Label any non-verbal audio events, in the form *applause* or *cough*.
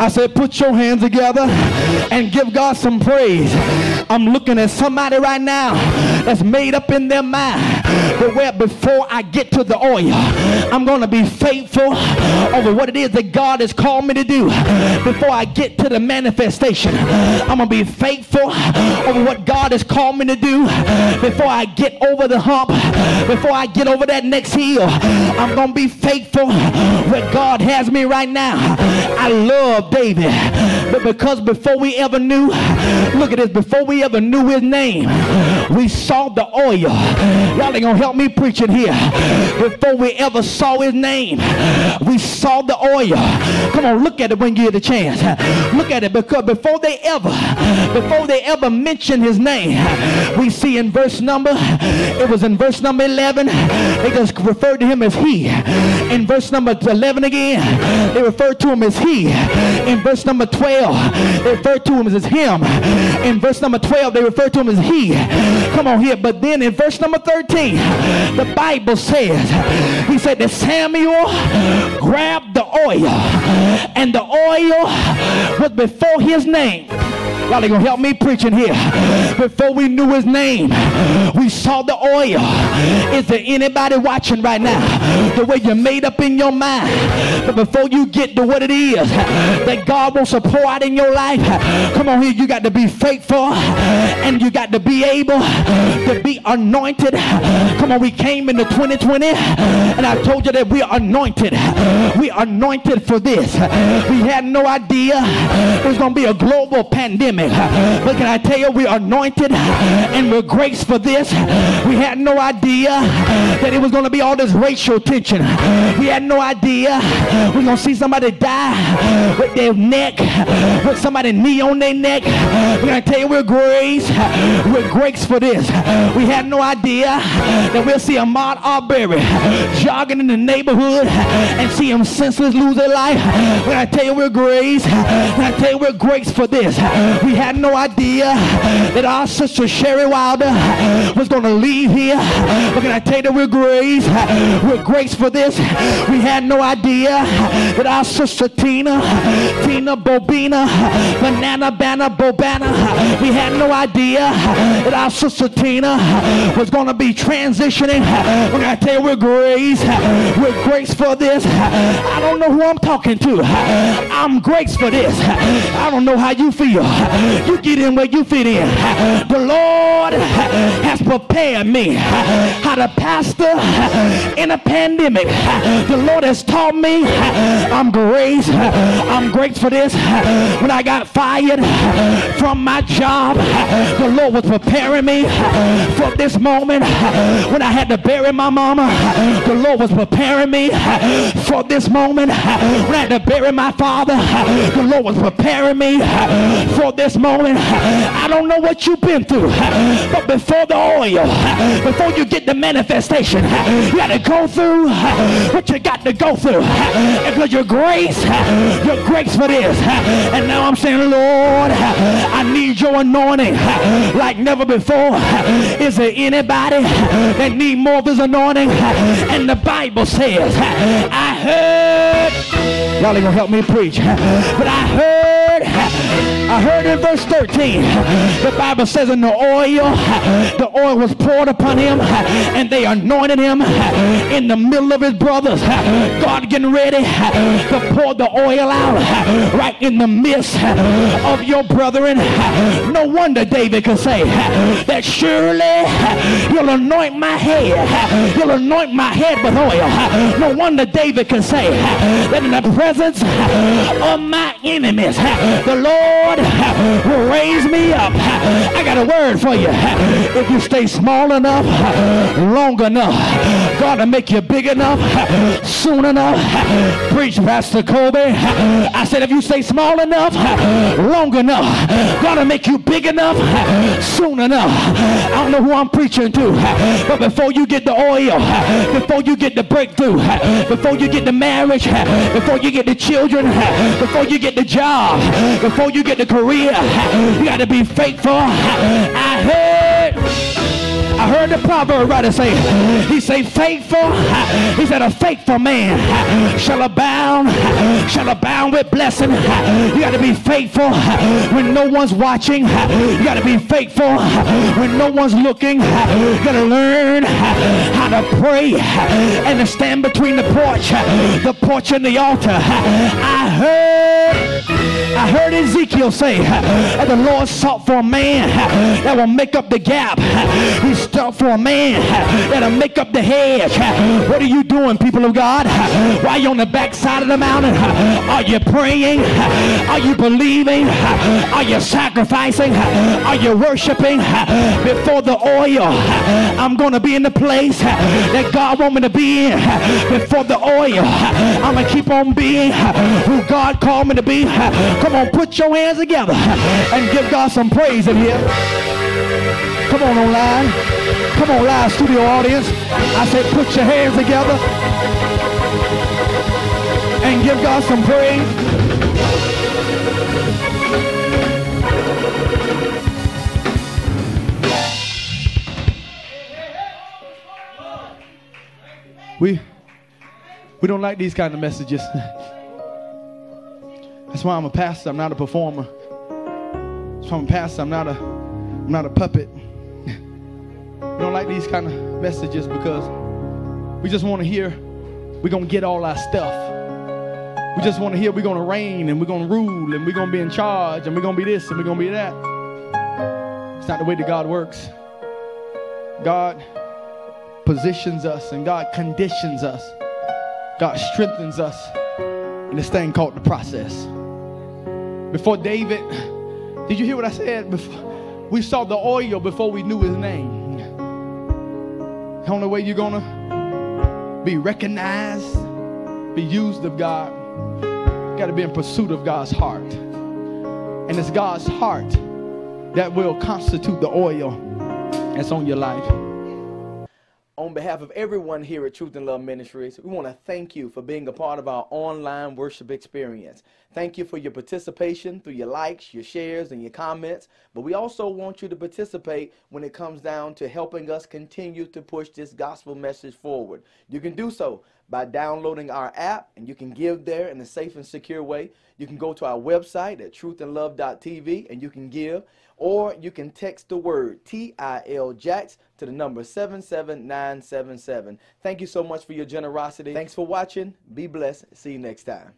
I said, put your hands together and give God some praise. I'm looking at somebody right now that's made up in their mind but where before I get to the oil, I'm going to be faithful over what it is that God has called me to do. Before I get to the manifestation, I'm going to be faithful over what God has called me to do. Before I get over the hump, before I get over that next hill, I'm going to be faithful where God has me right now. I love David, but because before we ever knew, look at this, before we ever knew his name, we saw the oil. Y'all ain't gonna help me preaching here. Before we ever saw his name, we saw the oil. Come on, look at it when you get a chance. Look at it because before they ever, before they ever mention his name, we see in verse number, it was in verse number 11, they just referred to him as he. In verse number 11 again, they referred to him as he. In verse number 12, they referred to him as him. In verse number 12, they refer to him as he. Come on here, but then in verse number 13, the Bible says, he said that Samuel grabbed the oil, and the oil was before his name. Y'all gonna help me preaching here. Before we knew his name, we saw the oil. Is there anybody watching right now? The way you're made up in your mind. But before you get to what it is that God wants to pour out in your life, come on here, you got to be faithful and you got to be able to be anointed. Come on, we came into 2020 and I told you that we are anointed. We are anointed for this. We had no idea it was going to be a global pandemic. But can I tell you, we're anointed and we're graced for this. We had no idea that it was going to be all this racial tension. We had no idea we're going to see somebody die with their neck, with somebody knee on their neck. We're going to tell you, we're graced. We're graced for this. We had no idea that we'll see Ahmaud Arbery jogging in the neighborhood and see him senseless lose their life. Going to tell you, we're graced. We're going tell you, we're graced for this. We had no idea that our sister Sherry Wilder was going to leave here. We're going to tell you that we're grace. We're grace for this. We had no idea that our sister Tina, Tina Bobina, Banana Banana Bobana, we had no idea that our sister Tina was going to be transitioning. We're going to tell you we're grace. We're grace for this. I don't know who I'm talking to. I'm grace for this. I don't know how you feel. You get in where you fit in. The Lord has prepared me how to pastor in a pandemic. The Lord has taught me I'm grace. I'm grateful for this. When I got fired from my job, the Lord was preparing me for this moment. When I had to bury my mama, the Lord was preparing me for this moment. When I had to bury my father, the Lord was preparing me for this moment. I don't know what you've been through, but before the oil, before you get the manifestation, you got to go through what you got to go through. Because your grace, your grace for this. And now I'm saying, Lord, I need your anointing like never before. Is there anybody that need more of his anointing? And the Bible says, I heard, y'all ain't gonna help me preach, but I heard, I heard in verse 13, the Bible says in the oil, the oil was poured upon him and they anointed him in the middle of his brothers. God getting ready to pour the oil out right in the midst of your brethren. No wonder David could say that surely you'll anoint my head. You'll anoint my head with oil. No wonder David can say that in the presence of my enemies, the Lord will raise me up. I got a word for you. If you stay small enough, long enough, Will make you big enough, *laughs* soon enough. Preach, Pastor Cobie. I said, if you stay small enough, long enough, to make you big enough, soon enough. I don't know who I'm preaching to, but before you get the oil, before you get the breakthrough, before you get the marriage, before you get the children, before you get the job, before you get the career, you got to be faithful. I heard heard the proverb writer say, he say faithful. He said a faithful man shall abound, shall abound with blessing. You got to be faithful when no one's watching. You got to be faithful when no one's looking. You got to learn how to pray and to stand between the porch, the porch and the altar. I heard I heard Ezekiel say that the Lord sought for a man that will make up the gap. He sought for a man that'll make up the hedge. What are you doing, people of God? Why you on the backside of the mountain? Are you praying? Are you believing? Are you sacrificing? Are you worshiping before the oil? I'm going to be in the place that God wants me to be in before the oil. I'm going to keep on being who God called me to be. Come on, put your hands together and give God some praise in here. Come on online. Come on live studio audience. I said put your hands together and give God some praise. We we don't like these kind of messages. *laughs* That's why I'm a pastor. I'm not a performer. That's why I'm a pastor. I'm not a, I'm not a puppet. *laughs* we don't like these kind of messages because we just want to hear we're going to get all our stuff. We just want to hear we're going to reign and we're going to rule and we're going to be in charge and we're going to be this and we're going to be that. It's not the way that God works. God positions us and God conditions us. God strengthens us in this thing called the process. Before David, did you hear what I said? Before, we saw the oil before we knew his name. The only way you're going to be recognized, be used of God, got to be in pursuit of God's heart. And it's God's heart that will constitute the oil that's on your life behalf of everyone here at Truth in Love Ministries, we want to thank you for being a part of our online worship experience. Thank you for your participation through your likes, your shares, and your comments. But we also want you to participate when it comes down to helping us continue to push this gospel message forward. You can do so by downloading our app, and you can give there in a safe and secure way. You can go to our website at truthinlove.tv and you can give or you can text the word TIL to the number 77977. Thank you so much for your generosity. Thanks for watching. Be blessed. See you next time.